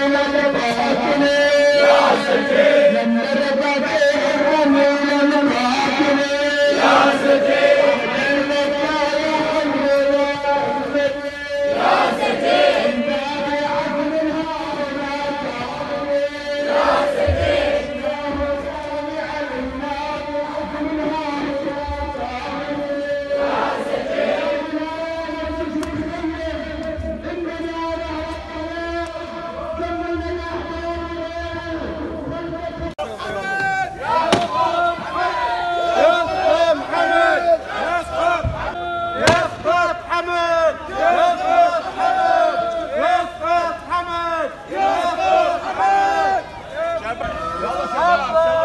Adelante, 我老